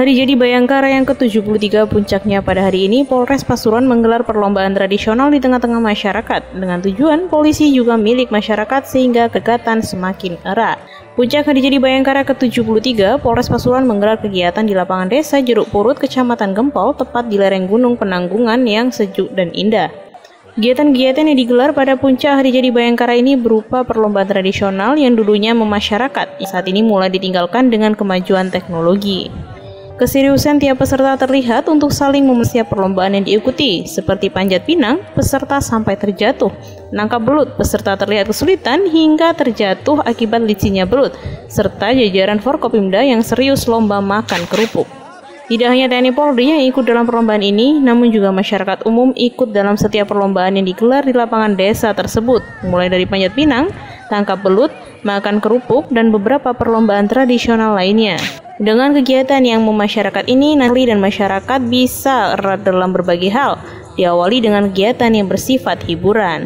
Hari jadi Bayangkara yang ke-73 puncaknya pada hari ini, Polres Pasuruan menggelar perlombaan tradisional di tengah-tengah masyarakat dengan tujuan polisi juga milik masyarakat sehingga kegiatan semakin erat. Puncak Hari Jadi Bayangkara ke-73, Polres Pasuruan menggelar kegiatan di lapangan desa Jeruk Purut, Kecamatan Gempol, tepat di lereng Gunung Penanggungan yang sejuk dan indah. Kegiatan-kegiatan yang digelar pada puncak Hari Jadi Bayangkara ini berupa perlombaan tradisional yang dulunya memasyarakat, saat ini mulai ditinggalkan dengan kemajuan teknologi. Keseriusan tiap peserta terlihat untuk saling mempersiap perlombaan yang diikuti, seperti panjat pinang, peserta sampai terjatuh, nangkap belut, peserta terlihat kesulitan hingga terjatuh akibat licinnya belut, serta jajaran Forkopimda yang serius lomba makan kerupuk. Tidak hanya TNI Polri yang ikut dalam perlombaan ini, namun juga masyarakat umum ikut dalam setiap perlombaan yang digelar di lapangan desa tersebut, mulai dari panjat pinang, tangkap belut, makan kerupuk, dan beberapa perlombaan tradisional lainnya. Dengan kegiatan yang memasyarakat ini, nanti dan masyarakat bisa erat dalam berbagai hal, diawali dengan kegiatan yang bersifat hiburan.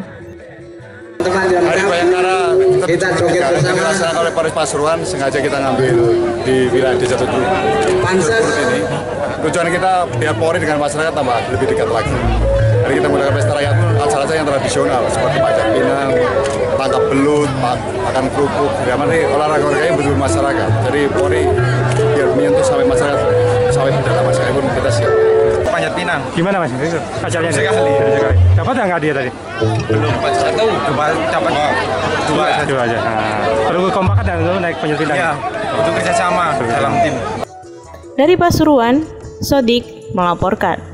Hari Bayangkara kita joget bersama dilaksanakan oleh Polres Pasuruan sengaja kita ngambil di wilayah Desa Tutu ini. Tujuan kita biar Polri dengan masyarakat tambah lebih dekat lagi. Jadi kita menggunakan pesta rakyat acara-acara yang tradisional seperti pajak pinang, tangkap belut, makan kerupuk. Ya mana olahraga olahraga yang betul masyarakat. Jadi Polri biar menyentuh sampai masyarakat sampai dalam masyarakat pun kita siap. Panjat Pinang. Gimana mas? Acaranya sekali. sekali. Dapat nggak dia tadi? Belum satu, coba dapat dua. Dua aja. Nah, perlu kompak dan lu naik panjat pinang. Iya, untuk kerjasama dalam tim. Dari Pasuruan, Sodik melaporkan.